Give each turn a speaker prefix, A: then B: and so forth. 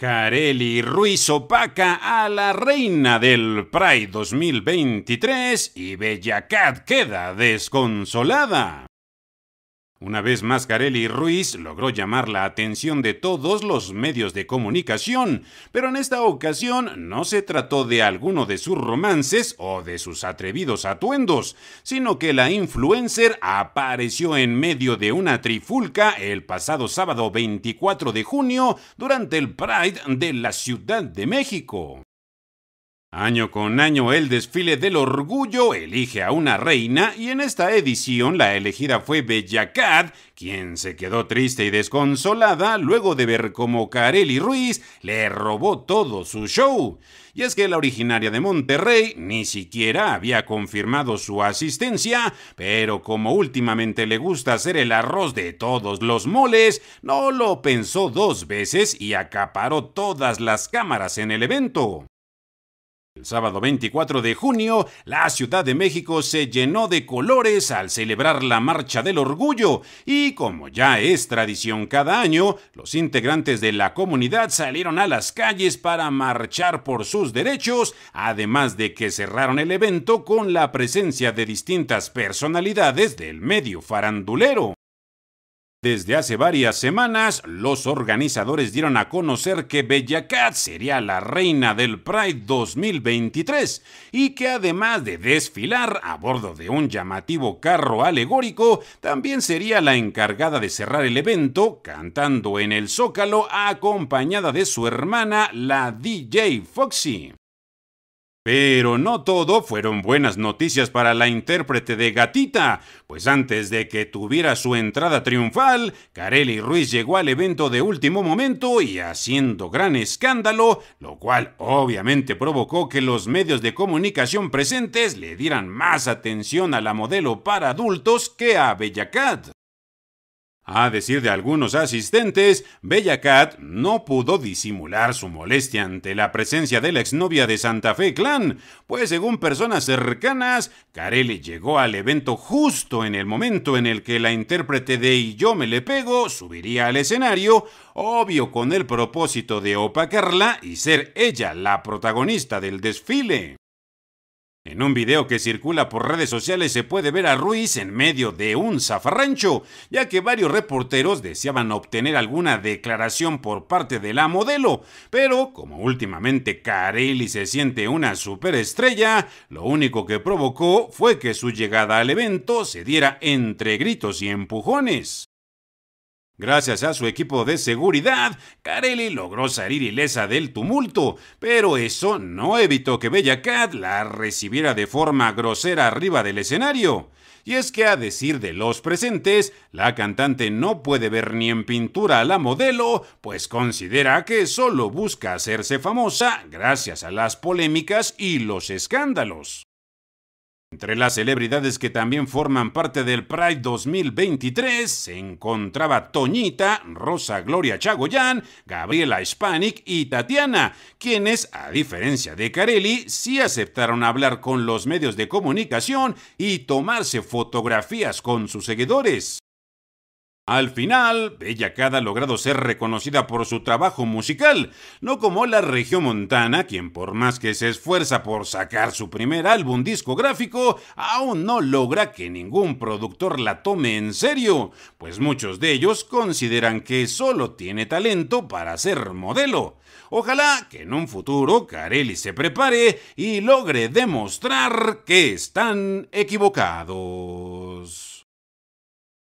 A: Carely Ruiz opaca a la reina del Pride 2023 y Bella Cat queda desconsolada. Una vez más, Carelli Ruiz logró llamar la atención de todos los medios de comunicación, pero en esta ocasión no se trató de alguno de sus romances o de sus atrevidos atuendos, sino que la influencer apareció en medio de una trifulca el pasado sábado 24 de junio durante el Pride de la Ciudad de México. Año con año el desfile del orgullo elige a una reina y en esta edición la elegida fue Bella Cat, quien se quedó triste y desconsolada luego de ver cómo Carely Ruiz le robó todo su show. Y es que la originaria de Monterrey ni siquiera había confirmado su asistencia, pero como últimamente le gusta hacer el arroz de todos los moles, no lo pensó dos veces y acaparó todas las cámaras en el evento. El sábado 24 de junio, la Ciudad de México se llenó de colores al celebrar la Marcha del Orgullo y como ya es tradición cada año, los integrantes de la comunidad salieron a las calles para marchar por sus derechos, además de que cerraron el evento con la presencia de distintas personalidades del medio farandulero. Desde hace varias semanas, los organizadores dieron a conocer que Bella Cat sería la reina del Pride 2023 y que además de desfilar a bordo de un llamativo carro alegórico, también sería la encargada de cerrar el evento cantando en el Zócalo acompañada de su hermana, la DJ Foxy. Pero no todo fueron buenas noticias para la intérprete de Gatita, pues antes de que tuviera su entrada triunfal, Carely Ruiz llegó al evento de último momento y haciendo gran escándalo, lo cual obviamente provocó que los medios de comunicación presentes le dieran más atención a la modelo para adultos que a Bella Cat. A decir de algunos asistentes, Bella Cat no pudo disimular su molestia ante la presencia de la exnovia de Santa Fe Clan, pues según personas cercanas, Carelli llegó al evento justo en el momento en el que la intérprete de Y yo me le pego subiría al escenario, obvio con el propósito de opacarla y ser ella la protagonista del desfile. En un video que circula por redes sociales se puede ver a Ruiz en medio de un zafarrancho, ya que varios reporteros deseaban obtener alguna declaración por parte de la modelo, pero como últimamente Carelli se siente una superestrella, lo único que provocó fue que su llegada al evento se diera entre gritos y empujones. Gracias a su equipo de seguridad, Carelli logró salir ilesa del tumulto, pero eso no evitó que Bella Cat la recibiera de forma grosera arriba del escenario. Y es que a decir de los presentes, la cantante no puede ver ni en pintura a la modelo, pues considera que solo busca hacerse famosa gracias a las polémicas y los escándalos. Entre las celebridades que también forman parte del Pride 2023 se encontraba Toñita, Rosa Gloria Chagoyán, Gabriela Hispanic y Tatiana, quienes, a diferencia de Carelli, sí aceptaron hablar con los medios de comunicación y tomarse fotografías con sus seguidores. Al final, Bella Cat ha logrado ser reconocida por su trabajo musical, no como la región montana, quien por más que se esfuerza por sacar su primer álbum discográfico, aún no logra que ningún productor la tome en serio, pues muchos de ellos consideran que solo tiene talento para ser modelo. Ojalá que en un futuro Carelli se prepare y logre demostrar que están equivocados.